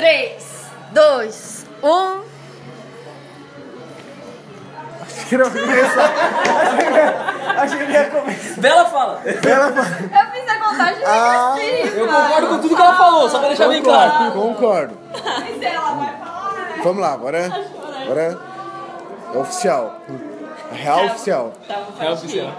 3, 2, 1. Acho que não ia começar. Acho que ele ia começar. Bela fala. Ela fala. Eu fiz a contagem Ah, regressiva. Eu concordo com tudo que ela falou, só pra deixar bem claro. Concordo. Mas ela vai falar, né? Vamos lá, agora, agora é oficial. É Real oficial. É oficial.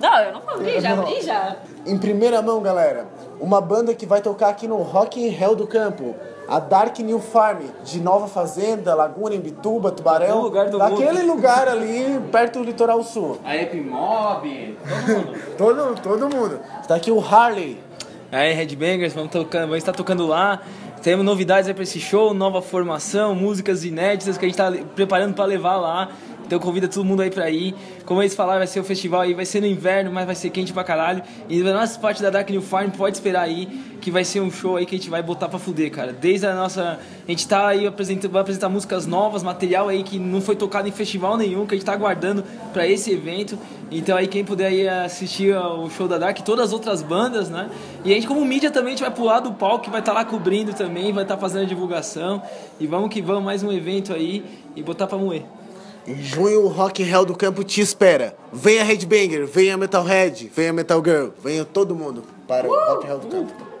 Não, eu não falei, já abri já. Em primeira mão, galera, uma banda que vai tocar aqui no Rock in Hell do Campo. A Dark New Farm, de Nova Fazenda, Laguna, Imbituba, Tubarão. Um lugar do daquele mundo. lugar ali, perto do litoral sul. A Epimob, todo mundo. Todo, todo mundo. Está aqui o Harley. Aí, Headbangers, vamos, tocando, vamos estar tocando lá. Temos novidades aí pra esse show, nova formação, músicas inéditas que a gente tá preparando pra levar lá. Então convida todo mundo aí pra ir. Como eles falaram, vai ser o festival aí, vai ser no inverno, mas vai ser quente pra caralho. E na nossa parte da Dark New Farm, pode esperar aí, que vai ser um show aí que a gente vai botar pra fuder, cara. Desde a nossa. A gente tá aí apresentando, vai apresentar músicas novas, material aí que não foi tocado em festival nenhum, que a gente tá aguardando pra esse evento. Então aí quem puder aí assistir o show da Dark, todas as outras bandas, né? E a gente como mídia também a gente vai pular do palco, vai estar lá cobrindo também, vai estar fazendo a divulgação. E vamos que vamos, mais um evento aí e botar pra moer. Em junho, o Rock Hell do Campo te espera. Venha Headbanger, venha Metalhead, venha Metal Girl, venha todo mundo para o Rock Hell do Campo.